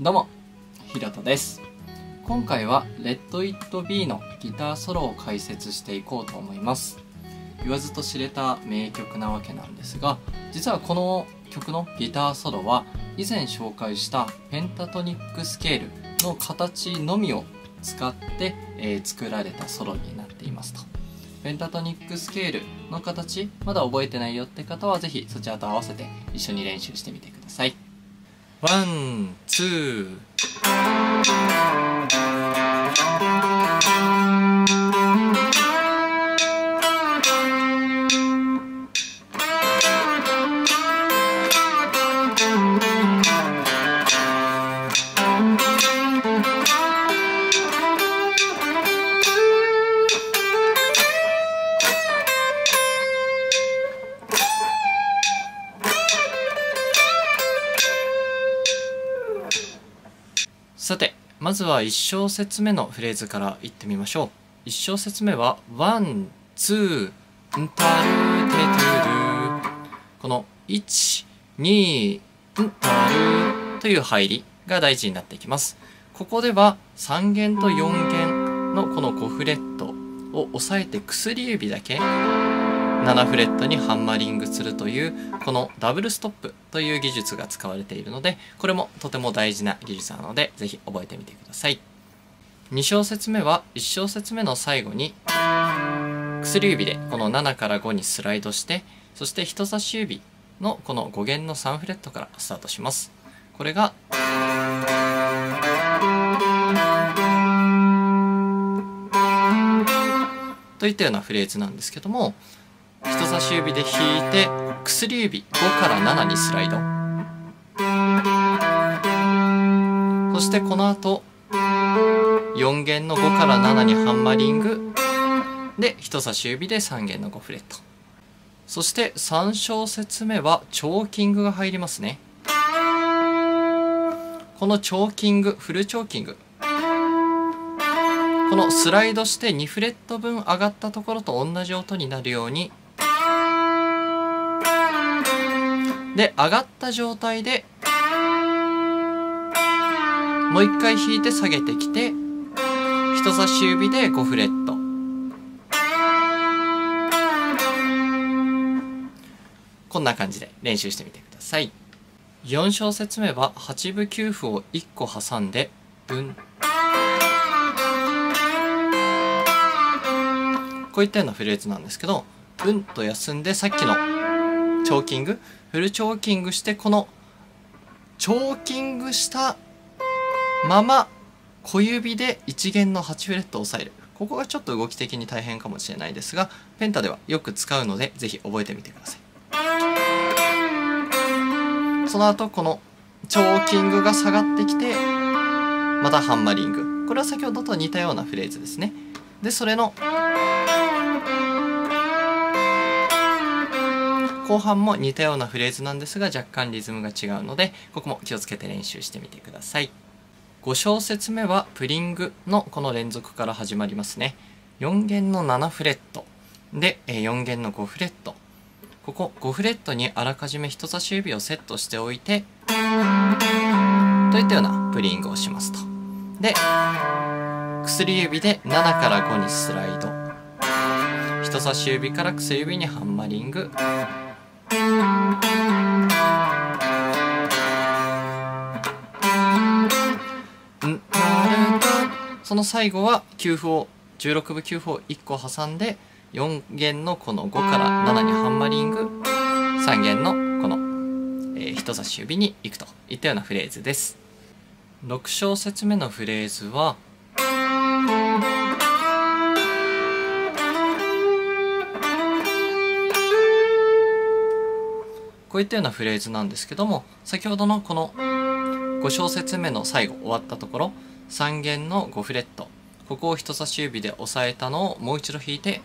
どうも、ひろとです。今回は Let It Be のギターソロを解説していこうと思います。言わずと知れた名曲なわけなんですが、実はこの曲のギターソロは以前紹介したペンタトニックスケールの形のみを使って、えー作られたソロになっていますと。ペンタトニックスケールの形まだ覚えてないよって方はぜひそちらと合わせて一緒に練習してみてください。ワン、まずは1小節目のフレーズからいってみましょう。1小節目は「ワンツーンタルテトゥル」この1 2ンタルという入りが大事になってきます。ここでは3弦と4弦のこの5フレットを押さえて薬指だけ7フレットにハンマリングするというこのダブルストップという技術が使われているのでこれもとても大事な技術なのでぜひ覚えてみてください。2小節目は1小節目の最後に薬指でこの7から5にスライドしてそして人差し指のこの5弦の3フレットからスタートします。これがといったようなフレーズなんですけども差し指で弾いて薬指5から7にスライド。そしてこの後4弦の5から7にハンマリング。で人差し指で3弦の5フレット。そして3小節目はチョーキングが入りますね。このチョーキングフルチョーキング。このスライドして2フレット分上がったところと同じ音になるようにで上がった状態でもう一回弾いて下げてきて人差し指で5フレット。こんな感じで練習してみてください。4小節目は8分9分を1個挟んでうん。こういったようなフレーズなんですけどうんと休んでさっきのチョーキング？フルチョーキングしてこのチョーキングしたまま小指で1弦の8フレットを押さえる。ここがちょっと動き的に大変かもしれないですがペンタではよく使うのでぜひ覚えてみてください。その後このチョーキングが下がってきてまたハンマリング。これは先ほどと似たようなフレーズですね。でそれの後半も似たようなフレーズなんですが若干リズムが違うのでここも気をつけて練習してみてください。5小節目はプリングのこの連続から始まりますね。4弦の7フレット。で4弦の5フレット。ここ5フレットにあらかじめ人差し指をセットしておいてといったようなプリングをしますと。で薬指で7から5にスライド。人差し指から薬指にハンマリング。その最後は9符を16分9符を1個挟んで4弦のこの5から7にハンマリング3弦のこの、え人差し指に行くといったようなフレーズです。6小節目のフレーズはこういったようなフレーズなんですけども先ほどのこの5小節目の最後終わったところ3弦の5フレットここを人差し指で押さえたのをもう一度弾いて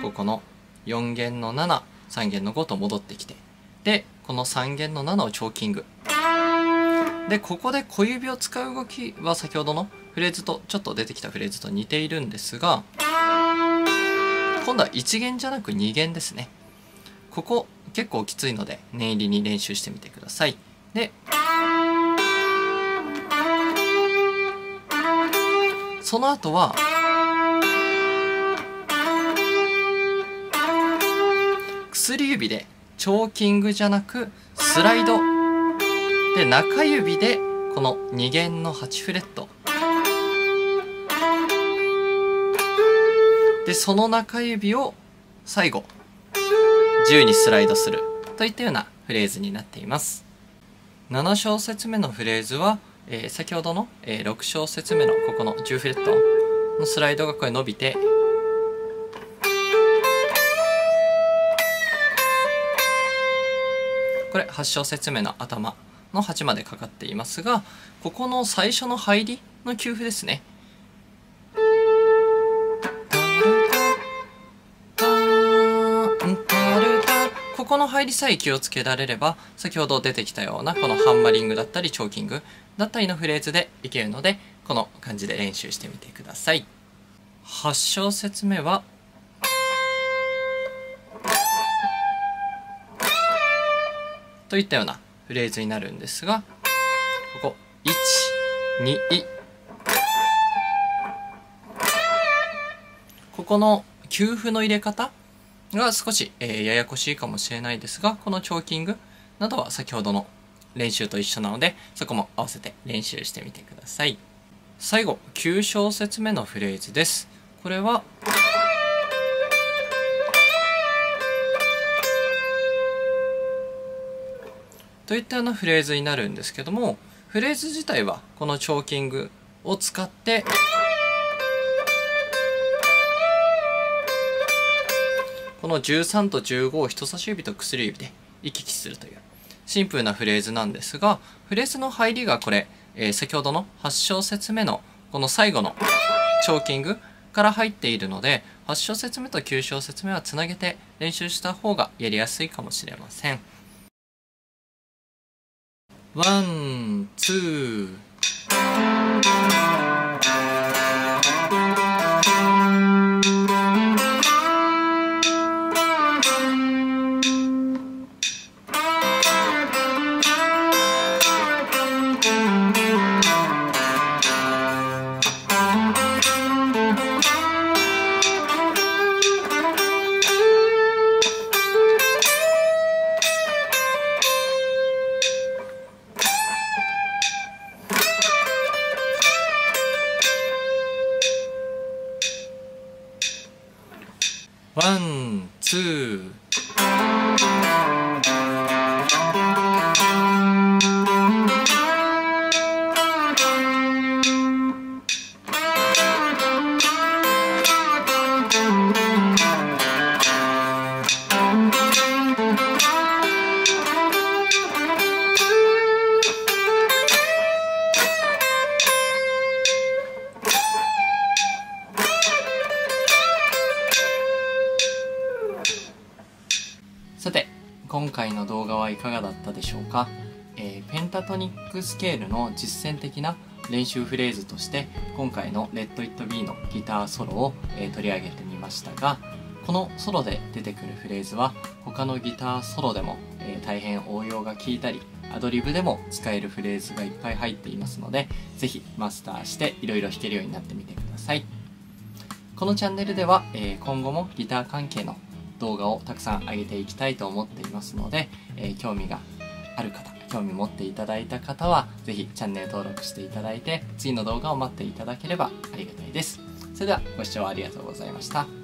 ここの4弦の73弦の5と戻ってきてでこの3弦の7をチョーキング。でここで小指を使う動きは先ほどのフレーズとちょっと出てきたフレーズと似ているんですが今度は1弦じゃなく2弦ですね。ここ結構きついので念入りに練習してみてください。でその後は薬指でチョーキングじゃなくスライドで中指でこの2弦の8フレットでその中指を最後10にスライドするといったようなフレーズになっています。7小節目のフレーズは、えー、先ほどの、えー、6小節目のここの10フレットのスライドがこれ伸びてこれ8小節目の頭の8までかかっていますがここの最初の入りの給付ですね。この入りさえ気をつけられれば先ほど出てきたようなこのハンマリングだったりチョーキングだったりのフレーズでいけるのでこの感じで練習してみてください。8小節目はといったようなフレーズになるんですがここ12ここの給付の入れ方が少し、えー、ややこしいかもしれないですがこのチョーキングなどは先ほどの練習と一緒なのでそこも合わせて練習してみてください。最後9小節目のフレーズです。これはといったようなフレーズになるんですけどもフレーズ自体はこのチョーキングを使ってこの13と15を人差し指と薬指で行き来するというシンプルなフレーズなんですがフレーズの入りがこれ、えー、先ほどの8小節目のこの最後のチョーキングから入っているので8小節目と9小節目はつなげて練習した方がやりやすいかもしれません。ワン、ツー。ワン、今回の動画はいかがだったでしょうか、えー、ペンタトニックスケールの実践的な練習フレーズとして今回の「レッド・イット・ビー」のギターソロを、えー、取り上げてみましたがこのソロで出てくるフレーズは他のギターソロでも、えー、大変応用が効いたりアドリブでも使えるフレーズがいっぱい入っていますので是非マスターしていろいろ弾けるようになってみてください。このチャンネルでは、え今後もギター関係の動画をたくさん上げていきたいと思っていますので、えー、興味がある方興味持っていただいた方は是非チャンネル登録していただいて次の動画を待っていただければありがたいです。それではご視聴ありがとうございました。